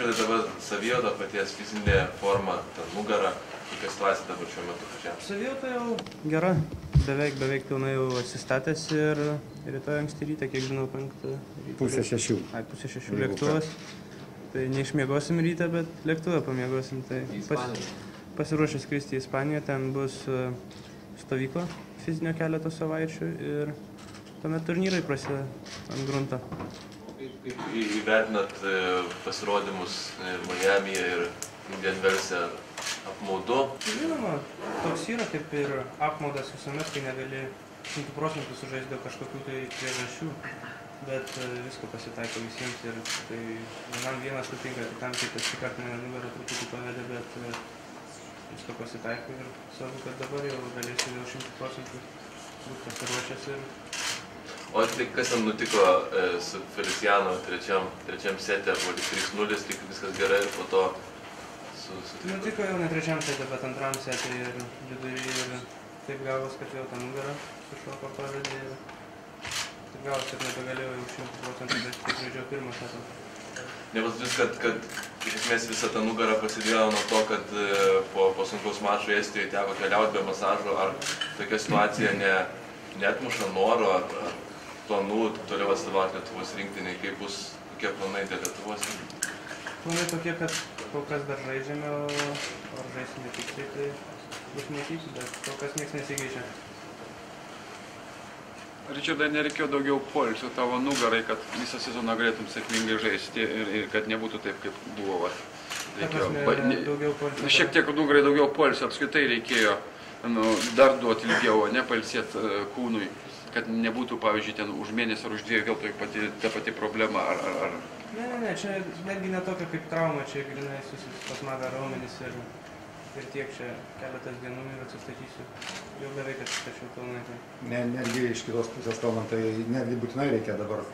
Ričardai dabar savijauta paties fizinė forma, ta nugara, kokia situacija dabar šiuo metu pačiam. Savijauta jau gera, beveik, beveik pilnai jau atsistatęs ir rytoj anksti ryte, kiek žinau, penktą. Pusė šešių. Ai, pusė šešių lėktuvas. Tai neišmiegosim ryte, bet lėktuvą pamiegosim. Tai pas, pasiruošę skristi į Ispaniją, ten bus e, stovykla fizinio keletą savaičių ir tuomet turnyrai prasideda ant grunto. Kaip, įvertinat e, pasirodymus e, Miami'e ir Indian Velse apmaudu? Žinoma, toks yra kaip ir apmaudas visuomet, kai negali šimtų procentų sužaisti dėl kažkokių tai priežasčių, bet e, visko pasitaiko visiems ir tai vienam vienas nutinka, kitam kitas šį kartą mane nugarą truputį pavedė, bet visko pasitaiko ir svarbu, kad dabar jau galėsiu jau šimtų procentų būti pasiruošęs ir O tai kas ten nutiko e, su Feliciano trečiam, trečiam sete, buvo tik 3-0, tik viskas gerai ir po to su... su nutiko jau ne trečiam setė, bet antram setė ir vidury ir taip gavos, kad vėl tą nugarą kažkokio pavedė ir taip gavos, kad nebegalėjau jau šimtų procentų, bet tik žaidžiau pirmą setą. Nepasakysiu, kad, kad iš esmės visa ta nugara prasidėjo nuo to, kad e, po, po sunkaus mačo Estijoje teko keliauti be masažo, ar tokia situacija ne, neatmuša noro, ar, ar planų toliau atstovauti Lietuvos rinktiniai, kaip bus, kokie planai dėl Lietuvos. Planai tokie, kad kol kas dar žaidžiame, o ar žaisime tiksliai, tai bus matyti, bet kol kas niekas nesikeičia. Ričardai, nereikėjo daugiau polsio tavo nugarai, kad visą sezoną galėtum sėkmingai žaisti ir, ir kad nebūtų taip, kaip buvo. Va. Prasme, ba- ne- Šiek tiek nugarai daugiau polsio, apskritai reikėjo nu, dar duoti ilgiau, ne palsėti kūnui, kad nebūtų, pavyzdžiui, ten už mėnesį ar už dviejų vėl tokia pati, ta pati problema. Ar, ar, ar... Ne, ne, ne, čia netgi ne tokia kaip trauma, čia grinai susispasmavę raumenys ir, ir tiek čia keletas dienų ir atsistatysiu. Jau beveik atsistačiau pilnai. Tai. Ne, netgi iš kitos pusės kalbant, tai netgi būtinai reikia dabar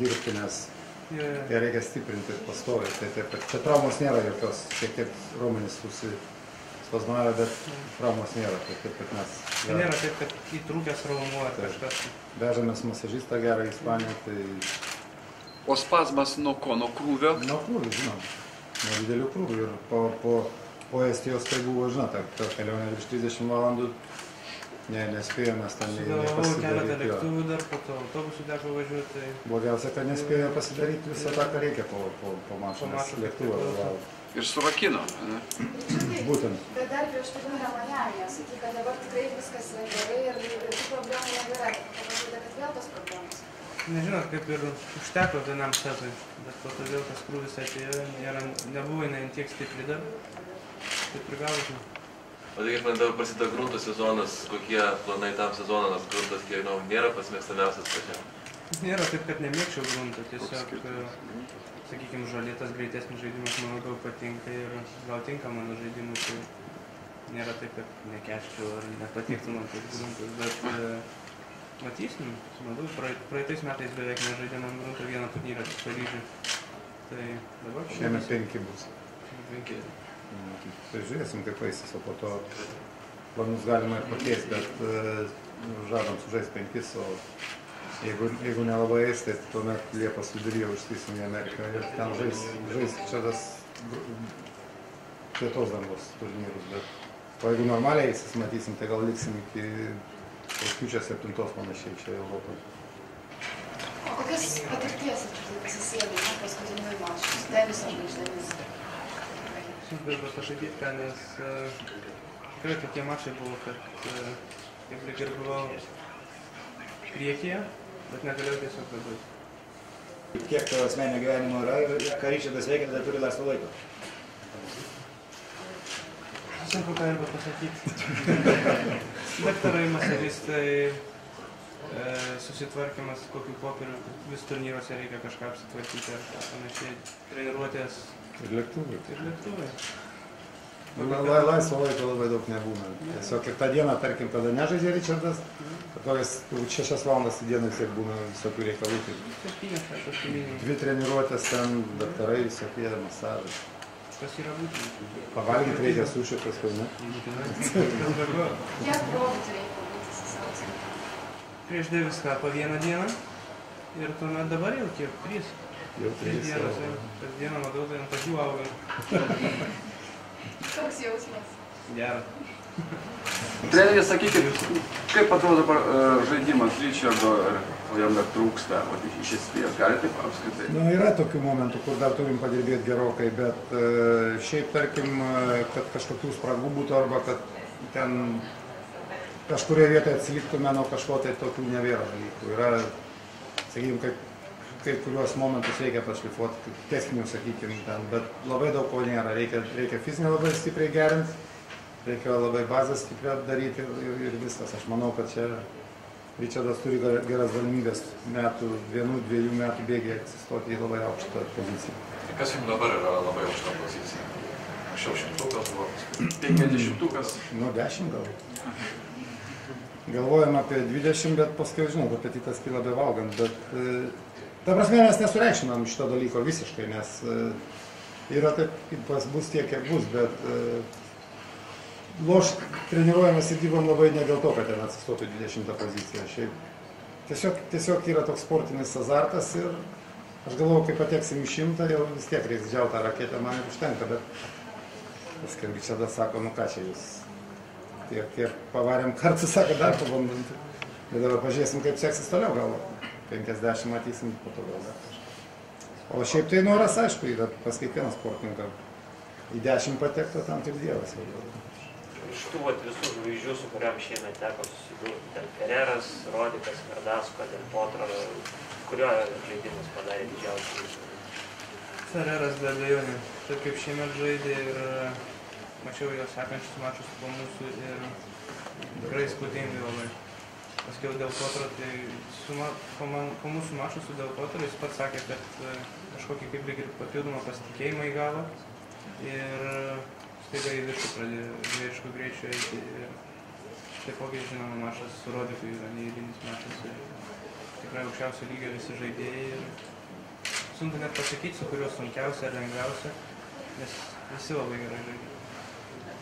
dirbti, nes Jo, jo. tai reikia stiprinti pastoviai. Tai taip, kad čia traumos nėra jokios, šiek tiek raumenys susispazmavę, bet traumos nėra. Tai taip, kad mes Tai nėra taip, kad įtrūkęs raumuo ar kažkas. vežamės masažistą gerą į Ispaniją, tai O spazmas nuo ko, nuo krūvio? nuo krūvių, žinom, nuo didelių krūvių. Ir po, po, po Estijos tai buvo, žinot, ta, ta kelionė virš 30 valandų, ne, nespėjome ten nei, nei keletą pasidaryti. jo. lėktuvų dar, po to autobusų teko važiuoti. Tai... Blogiausia, kad nespėjome pasidaryti visą tą, ką reikia po, po, po taip vėlavo. Ir surakino. Ne? Būtent. Bet dar prieš turnyrą Majamėje sakė, kad dabar tikrai viskas yra gerai ir ir tų problemų nebėra. Pamatyta, kad vėl tos problemos. Nežinot, kaip ir užteko vienam setui, bet po to vėl tas krūvis atėjo, nėra, nebuvo jinai tiek stipri dar. Taip ir gavosi. O tai kaip man dabar prasideda grunto sezonas, kokie planai tam sezonui, nes gruntas, kiek žinau, nėra pats mėgstamiausias pačiam. Nėra taip, kad nemėgčiau grunto, tiesiog, skirtumas? sakykime, žolėtas greitesnis žaidimas man labiau patinka ir gal tinka mano žaidimui, tai nėra taip, kad nekeščiau ar nepatiktų man kaip gruntas, bet e, matysim, smagu, Praeit- praeitais metais beveik nežaidėm ant grunto vieną turnyrą tik Paryžių. Tai dabar Šiemet penki bus. Penki. Tai žiūrėsim, kaip eisis, o po to planus galima ir pakeisti, bet e, nu, žadam sužaisti penkis, o jeigu, jeigu nelabai eis, tai tuomet Liepos viduryje užskrisim į Ameriką ir ten žais, žais čia tas pietos dangos turnyrus, bet o jeigu normaliai eisis, matysim, tai gal liksim iki rūpiučio septintos panašiai čia Europoje. O kokias patirties na, paskutiniu maču su teniso žvaigždėmis? Sunku dabar pasakyti, ką, nes e, tikrai tokie mačai buvo, kad e, kaip lyg ir buvau priekyje, bet negalėjau tiesiog pabaigti. Kiek tavo asmeninio gyvenimo yra ir ką Ryčardas veikia, tada turi laisvo laiko. Sunku ką ir pasakyti. Daktarai, masažistai, e, susitvarkymas, kokių popierių, vis turnyruose reikia kažką apsitvarkyti ar panašiai, treniruotės Ir lėktuvai. ir lėktuvai. La, la, laisvo laiko labai daug nebūna. Tiesiog ir tą dieną, tarkim, kada nežaidžia Richardas, kokias turbūt šešias valandas į dieną tiek būna visokių reikalų. Tai dvi treniruotės ten, daktarai visokie, masažai. Kas yra būtina? Pavalgyti reikia sušį ne? Kas daugiau? Kiek progų turėjai pabūti su savo sveikata? Prieš Davis Cupą vieną dieną ir tuomet dabar jau kiek? Trys. Jau trys. Jau. jau kasdieną matau, tai ant akių auga. Koks jausmas? Geras. Treneri, sakykit, kaip atrodo dabar e, žaidimas Richardo, ar o jam dar trūksta, o iš esmės, galite taip apskritai? Nu, yra tokių momentų, kur dar turim padirbėti gerokai, bet e, šiaip tarkim, e, kad kažkokių spragų būtų arba kad ten kažkurioje vietoje atsiliktume nuo kažko, tai tokių nebėra dalykų. Yra, sakykime, kaip kai kuriuos momentus reikia pašlifuoti, techninių, sakykime, ten, bet labai daug ko nėra. Reikia, reikia fizinę labai stipriai gerinti, reikia labai bazę stipriai daryti ir, ir, ir viskas. Aš manau, kad čia Ričardas turi geras galimybės metų, vienų, dviejų metų bėgiai atsistoti į labai aukštą poziciją. Tai Kas jums dabar yra labai aukšta pozicija? Anksčiau šimtukas buvo. 50-ukas. Nu, 10 gal. Galvojam apie 20, bet paskui, žinau, apetitas kyla bevalgant, bet e, ta prasme mes nesureikšminam šito dalyko visiškai, nes e, yra taip, pas bus tiek, kiek bus, bet e, loš treniruojamės ir dirbam labai ne dėl to, kad ten atsistotų 20 poziciją. Šiaip tiesiog, tiesiog yra toks sportinis azartas ir aš galvoju, kai pateksim į šimtą, jau vis tiek reiks džiaut tą raketę, man užtenka, bet paskui Ričardas sako, nu ką čia jūs tiek, tiek pavarėm kartu, sako, dar pabandom. Bet dabar pažiūrėsim, kaip seksis toliau gal. 50 matysim po to gal dar kažką. O šiaip tai noras, aišku, yra pas kiekvieną sportininką. Į 10 patekti, o tam kaip Dievas. jau. Iš tų vat, visų žvaigždžių, su kuriam šiemet teko susidurti, ten Ferreras, Rodikas, Kardasko, Del Potro, kurio žaidimas padarė didžiausią įspūdį. Ferreras be abejonių. Taip kaip šiemet žaidė ir mačiau jo sekančius mačus po mūsų ir tikrai įspūdingai labai. Paskiau dėl Potro, tai su, ma- po, man, po mūsų mačų su dėl Potro jis pats sakė, kad e, kažkokį kaip ir papildomą pasitikėjimą įgavo ir e, staiga į viršų pradėjo žvėriškų greičių eiti. Taipogi, žinoma, mačas su Rodiku yra neįlinis mačas. Ir tikrai aukščiausio lygio visi žaidėjai. Ir sunku net pasakyti, su kuriuo sunkiausia ar lengviausia, nes visi labai gerai žaidžia.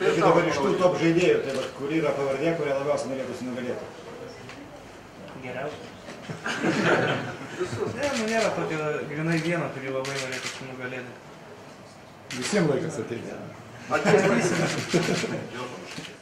Tai dabar iš tų top žaidėjų, tai vat, kur yra pavardė, kurią labiausiai norėtųsi nugalėti. Geriausia. ne, nu nėra tokio grinai vieno, kurį labai norėtųsi nugalėti. Visiems laikas ateiti. Ateis.